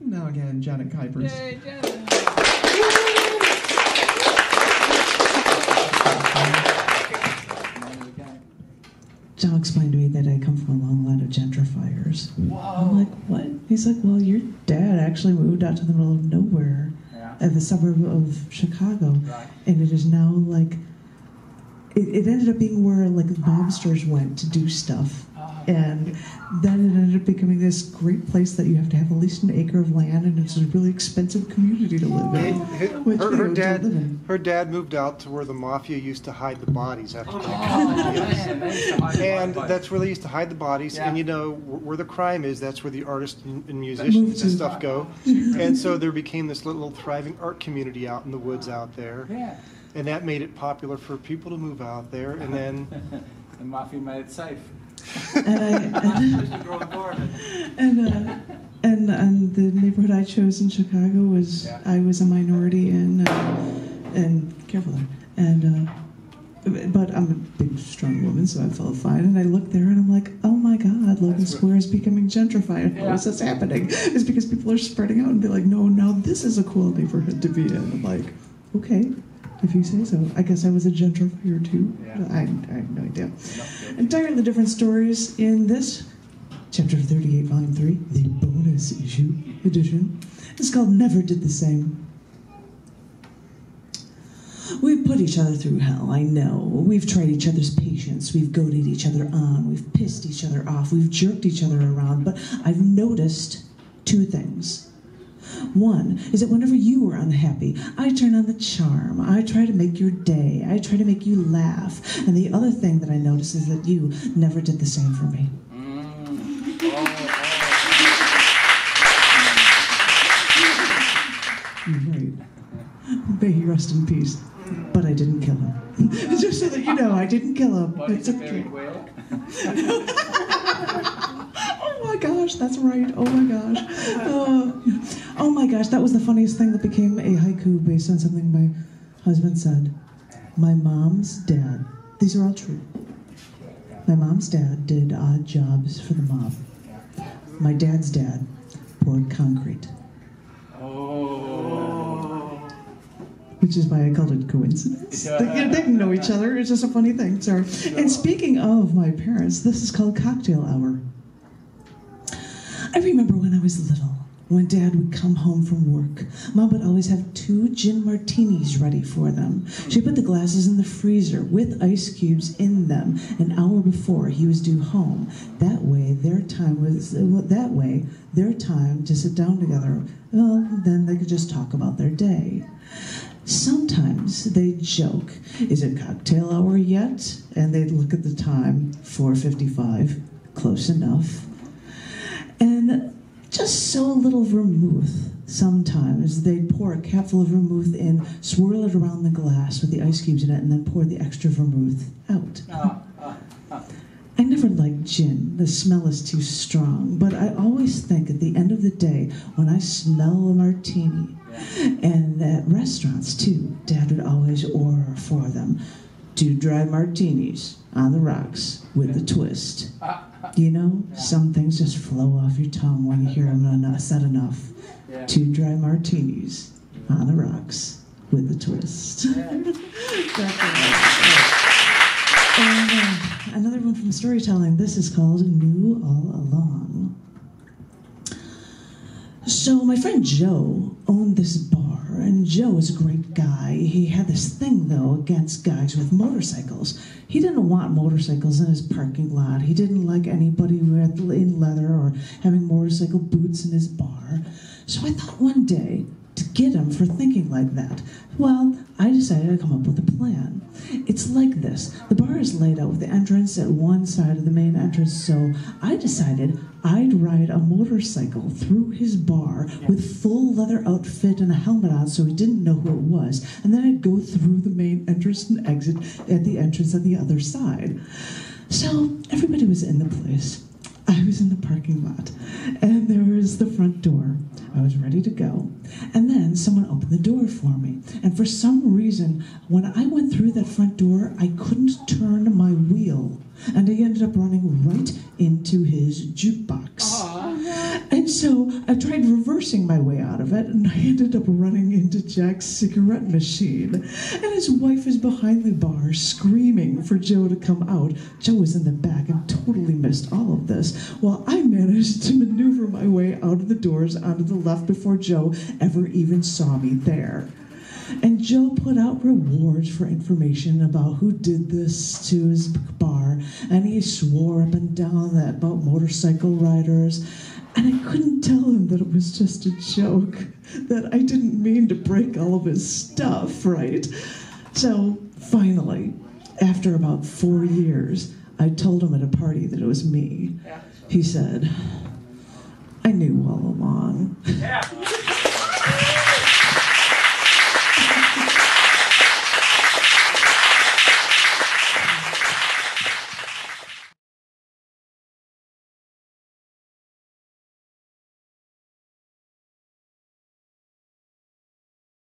Now again, Janet Kuypers. Yay, Janet. Name of the game. John explained to me that I come from a long line of gentrifiers. I'm like, what? He's like, well, your dad actually moved out to the middle of nowhere Yeah. of a suburb of Chicago, Right. and it is now like, it, it ended up being where like mobsters went to do stuff. Oh, And then it ended up becoming this great place that you have to have at least an acre of land, and it's a really expensive community to live in. it- Which, her, her dad, live in. her dad moved out to where the mafia used to hide the bodies after Oh, they man, they used to hide the And that's where they used to hide the bodies. Yeah. And you know, where the crime is, that's where the artists and and musicians and stuff go. And so there became this little thriving art community out in the woods out there. Yeah. And that made it popular for people to move out there. And then, The mafia made it safe. And I, Gordon. and uh, and and the neighborhood I chose in Chicago was Yeah. I was a minority in uh, and careful there and. Uh, but I'm a big, strong woman, so I felt fine. And I looked there, and I'm like, "Oh my God, Logan That's Square is becoming gentrified. How Yeah. is this happening? It's because people are spreading out and be like, no, now this is a cool neighborhood to be in." I'm like, "Okay, if you say so." I guess I was a gentrifier too. Yeah. I, I have no idea. Entirely different stories in this chapter 38, volume 3, the bonus issue edition. It's called Never Did the Same. We've put each other through hell, I know. We've tried each other's patience. We've goaded each other on. We've pissed each other off. We've jerked each other around. But I've noticed two things. One is that whenever you are unhappy, I turn on the charm. I try to make your day. I try to make you laugh. And the other thing that I notice is that you never did the same for me. Right. May he rest in peace. But I didn't kill him. Just so that you know, I didn't kill him. oh. It's okay. Oh my gosh, that's right. Oh my gosh. Uh, oh my gosh, that was the funniest thing that became a haiku based on something my husband said. My mom's dad, these are all true. My mom's dad did odd jobs for the mob. My dad's dad poured concrete, Oh. which is why I called it coincidence. They, they didn't know each other. It's just a funny thing. Sorry. And speaking of my parents, this is called cocktail hour. I remember when I was little, when Dad would come home from work, Mom would always have two gin martinis ready for them. She put the glasses in the freezer with ice cubes in them an hour before he was due home. That way, their time was that way their time to sit down together. Well, then they could just talk about their day. Sometimes they'd joke, "Is it cocktail hour yet?" And they'd look at the time, 4:55, close enough. And just so little vermouth. Sometimes they'd pour a capful of vermouth in, swirl it around the glass with the ice cubes in it, and then pour the extra vermouth out. Ah, ah, ah. I never liked gin. The smell is too strong. But I always think at the end of the day, when I smell a martini, and at restaurants too, Dad would always order for them two dry martinis on the rocks with a twist. You know, some things just flow off your tongue when you hear them enough, said enough. Yeah. Two dry martinis on the rocks with a twist. And, uh, another one from storytelling. This is called Knew All Along. So, my friend Joe owned this bar, and Joe was a great guy. He had this thing, though, against guys with motorcycles. He didn't want motorcycles in his parking lot. He didn't like anybody in leather or having motorcycle boots in his bar. So, I thought one day to get him for thinking like that, well, I decided to come up with a plan. It's like this the bar is laid out with the entrance at one side of the main entrance, so I decided I'd ride a motorcycle through his bar with full leather outfit and a helmet on so he didn't know who it was, and then I'd go through the main entrance and exit at the entrance on the other side. So everybody was in the place. I was in the parking lot, and there was the front door. I was ready to go. And someone opened the door for me. And for some reason, when I went through that front door, I couldn't turn my wheel. And I ended up running right into his jukebox. I reversing my way out of it, and I ended up running into Jack's cigarette machine. And his wife is behind the bar screaming for Joe to come out. Joe was in the back and totally missed all of this, while I managed to maneuver my way out of the doors onto the left before Joe ever even saw me there. And Joe put out rewards for information about who did this to his bar, and he swore up and down that about motorcycle riders. And I couldn't tell him that it was just a joke, that I didn't mean to break all of his stuff, right? So finally, after about four years, I told him at a party that it was me. He said, I knew all along.